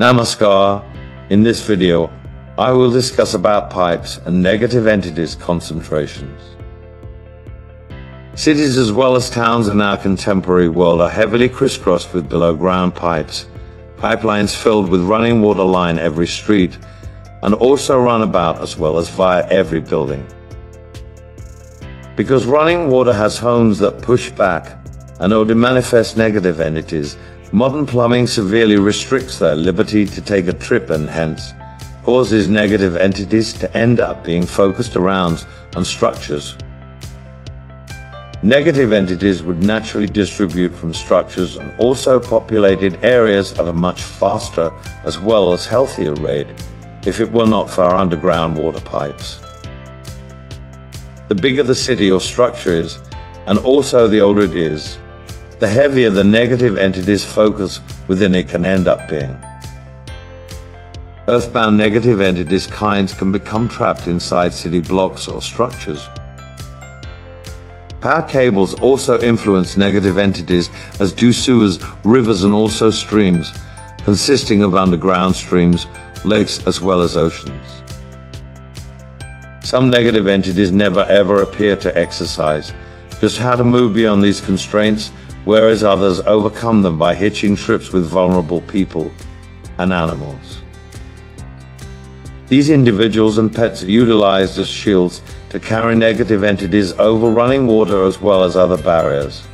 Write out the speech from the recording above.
Namaskar. In this video, I will discuss about pipes and negative entities concentrations. Cities as well as towns in our contemporary world are heavily crisscrossed with below ground pipes, pipelines filled with running water line every street, and also run about as well as via every building. Because running water has homes that push back and or manifest negative entities, modern plumbing severely restricts their liberty to take a trip and hence causes negative entities to end up being focused around on structures. Negative entities would naturally distribute from structures and also populated areas at a much faster as well as healthier rate if it were not for our underground water pipes. The bigger the city or structure is, and also the older it is, the heavier the negative entity's focus within it can end up being. Earthbound negative entities kinds can become trapped inside city blocks or structures. Power cables also influence negative entities as do sewers, rivers and also streams, consisting of underground streams, lakes as well as oceans. Some negative entities never ever appear to exercise just how to move beyond these constraints whereas others overcome them by hitching trips with vulnerable people and animals. These individuals and pets are utilized as shields to carry negative entities over running water as well as other barriers.